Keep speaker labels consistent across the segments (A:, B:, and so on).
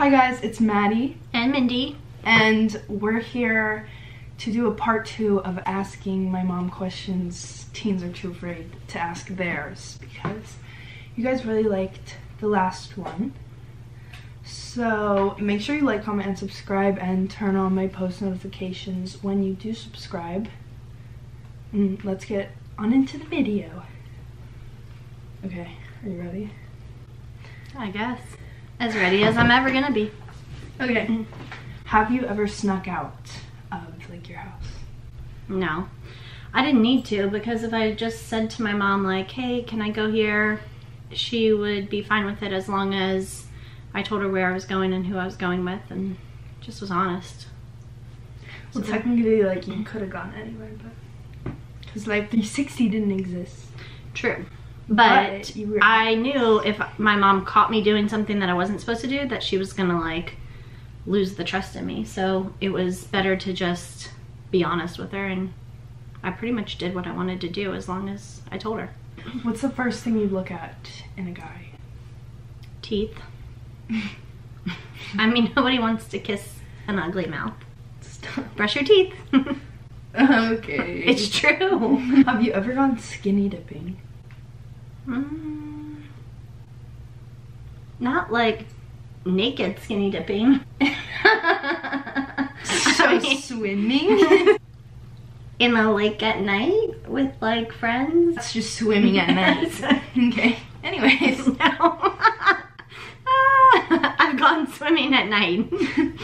A: Hi guys, it's Maddie,
B: And Mindy.
A: and we're here to do a part two of asking my mom questions teens are too afraid to ask theirs because you guys really liked the last one. So make sure you like, comment, and subscribe and turn on my post notifications when you do subscribe. And let's get on into the video. Okay, are you ready?
B: I guess. As ready as I'm ever gonna be.
A: Okay. Have you ever snuck out of like your house?
B: No. I didn't need to because if I just said to my mom like, hey, can I go here? She would be fine with it as long as I told her where I was going and who I was going with and just was honest.
A: Well,
B: So-
A: technically, like you could have gone anywhere, but because Life 360 didn't exist.
B: True. But,
A: were-
B: I knew if my mom caught me doing something that I wasn't supposed to do, that she was gonna like lose the trust in me. So it was better to just be honest with her, and I pretty much did what I wanted to do as long as I told her.
A: What's the first thing you look at in a guy?
B: Teeth. I mean, nobody wants to kiss an ugly mouth.
A: Stop.
B: Brush your teeth.
A: okay.
B: it's true.
A: Have you ever gone skinny dipping?
B: Mm, not like naked skinny dipping.
A: So swimming?
B: in the lake at night with like friends.
A: That's just swimming at night. okay. Anyways,
B: no. I've gone swimming at night.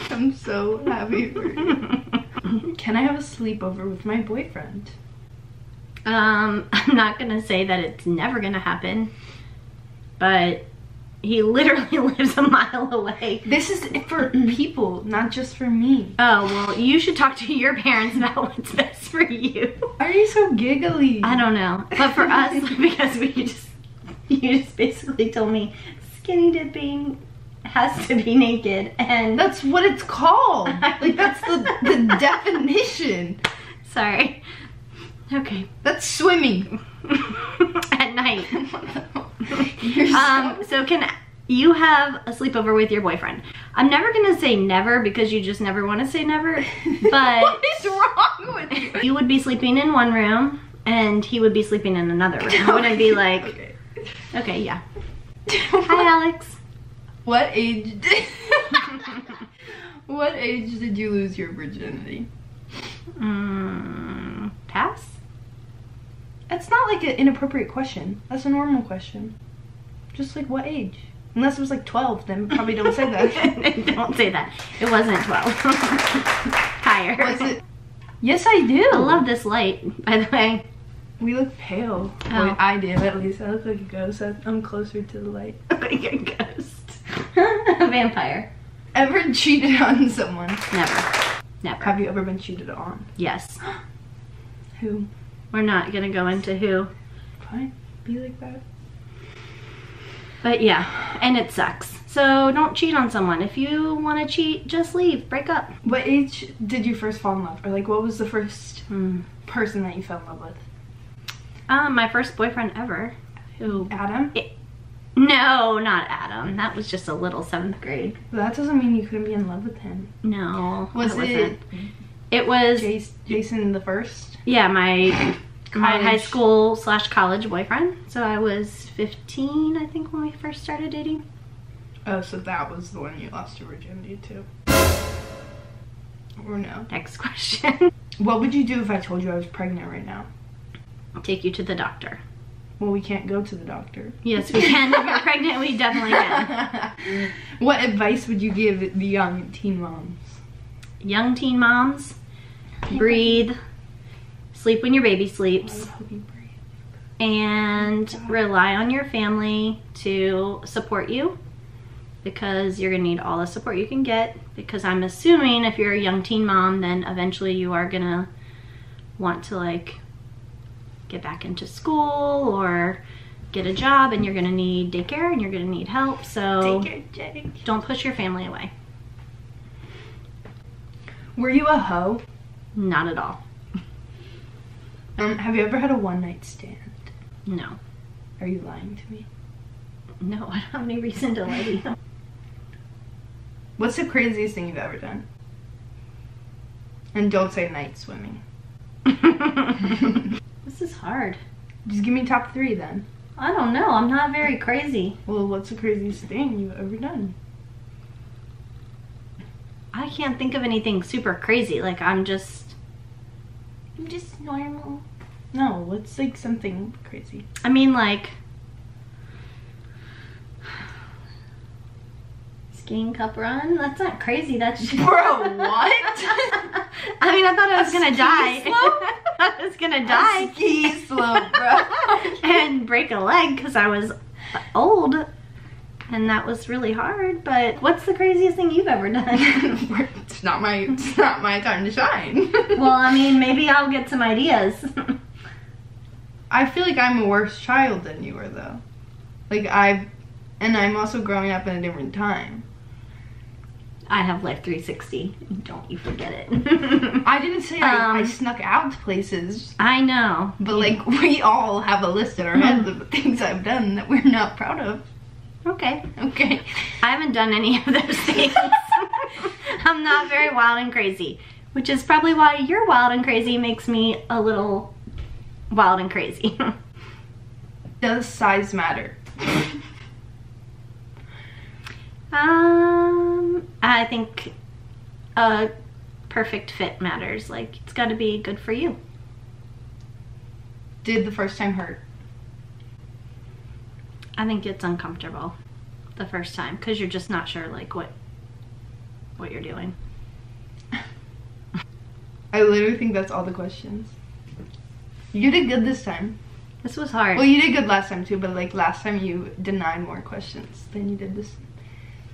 A: I'm so happy for you. Can I have a sleepover with my boyfriend?
B: Um, I'm not gonna say that it's never gonna happen, but he literally lives a mile away.
A: This is for people, not just for me.
B: Oh, well, you should talk to your parents about what's best for you.
A: Why are you so giggly?
B: I don't know. But for us, because we just, you just basically told me skinny dipping has to be naked and
A: That's what it's called. Like that's the, the definition.
B: sorry. Okay.
A: That's swimming.
B: At night. Um, so can you have a sleepover with your boyfriend? I'm never gonna say never because you just never want to say never, but
A: what is wrong with you?
B: you would be sleeping in one room and he would be sleeping in another room. It wouldn't be like,
A: Okay.
B: okay, yeah. Hi, Alex.
A: What age? Did, what age did you lose your virginity?
B: Mm, pass?
A: That's not like an inappropriate question. That's a normal question. Just like what age? Unless it was like 12, then probably don't say that.
B: Don't say that. It wasn't 12. Higher.
A: Was it? Yes, I do.
B: I love this light, by the way.
A: We look pale.
B: Oh.
A: Wait, I do at least. I look like a ghost. I'm closer to the light.
B: Like a ghost. a vampire.
A: Ever cheated on someone?
B: Never. Never.
A: Have you ever been cheated on?
B: Yes.
A: Who?
B: We're not gonna go into who.
A: Fine. Be like that.
B: But yeah, and it sucks. So don't cheat on someone. If you want to cheat, just leave. Break up.
A: What age did you first fall in love? Or like what was the first
B: Hmm.
A: person that you fell in love with?
B: Um, my first boyfriend ever. Who?
A: Adam?
B: No, not Adam. That was just a little seventh grade.
A: That doesn't mean you couldn't be in love with him.
B: No,
A: Was
B: that
A: it
B: wasn't. It was
A: Jace, Jason the first?
B: yeah my my high school slash college boyfriend. So I was 15, I think, when we first started dating.
A: Oh, so that was the one you lost your virginity to. Or no?
B: Next question.
A: What would you do if I told you I was pregnant right now?
B: Take you to the doctor.
A: Well, we can't go to the doctor.
B: Yes, we can. if you're pregnant, we definitely can.
A: what advice would you give the young teen moms?
B: Young teen moms, breathe, sleep when your baby sleeps.
A: hope you breathe.
B: and rely on your family to support you because you're going to need all the support you can get because I'm assuming if you're a young teen mom then eventually you are going to want to like get back into school or get a job and you're going to need daycare and you're going to need help so don't push your family away
A: Were you a hoe?
B: not at all
A: Um, have you ever had a one night stand?
B: no
A: Are you lying to me?
B: no I don't have any reason to lie to you
A: What's the craziest thing you've ever done? And don't say night swimming.
B: this is hard.
A: Just give me top three then.
B: I don't know. I'm not very crazy.
A: Well, what's the craziest thing you've ever done?
B: I can't think of anything super crazy. Like I'm just
A: I'm just normal. No, what's like something crazy?
B: I mean like skiing Cupp Run? That's not crazy. That's just
A: Bro, what?
B: I mean, I thought I was
A: A
B: gonna die. I was gonna die
A: Ski slope, bro.
B: and break a leg because I was old, and that was really hard. But what's the craziest thing you've ever done?
A: it's not my it's not my time to shine.
B: well, I mean, maybe I'll get some ideas.
A: I feel like I'm a worse child than you are though. Like I've and I'm also growing up in a different time.
B: I have Life 360. Don't you forget it.
A: I didn't say I, I
B: Um,
A: snuck out to places,
B: I know.
A: but like we all have a list in our heads of the things I've done that we're not proud of.
B: Okay.
A: Okay.
B: I haven't done any of those things. I'm not very wild and crazy, which is probably why you're wild and crazy makes me a little wild and crazy.
A: Does size matter?
B: um, I think a perfect fit matters. Like it's got to be good for you.
A: Did the first time hurt?
B: I think it's uncomfortable the first time because you're just not sure like what what you're doing.
A: I literally think that's all the questions. You did good this time.
B: This was hard.
A: Well, you did good last time too, but like last time you denied more questions than you did this.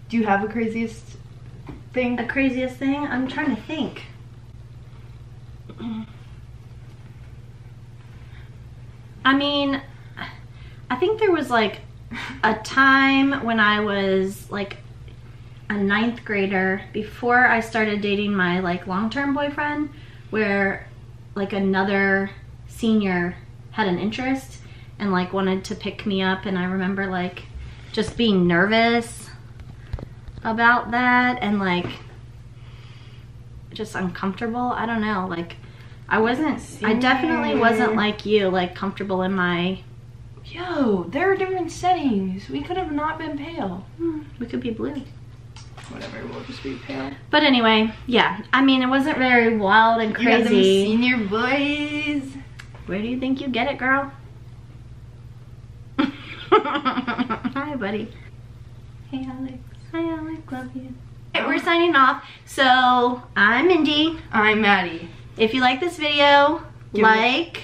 A: Do you have a craziest thing?
B: The craziest thing? I'm trying to think. I mean, I think there was like a time when I was like a ninth grader before I started dating my like long term boyfriend, where like another senior had an interest and like wanted to pick me up, and I remember like just being nervous about that and like just uncomfortable. I don't know. Like I wasn't I definitely wasn't like you, like comfortable in my
A: Yo, there are different settings. We could have not been pale.
B: hmm, we could be blue.
A: Whatever, we'll just be pale.
B: But anyway, yeah. I mean it wasn't very wild and
A: You got them
B: crazy.
A: senior boys.
B: Where do you think you get it, girl? Hi, buddy.
A: Hey, Alex.
B: Hi, Alex. Love you. Okay, we're signing off. So I'm Mindy.
A: I'm Maddie.
B: If you like this video,
A: Give it-
B: like,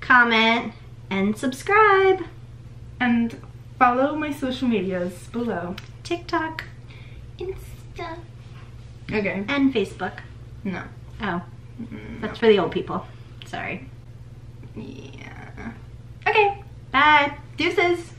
B: comment, and subscribe.
A: And follow my social medias below.
B: TikTok
A: Insta. Okay.
B: and Facebook.
A: No.
B: Oh,
A: Mm,
B: that's for the old people. Sorry.
A: Yeah.
B: Okay, bye.
A: Deuces.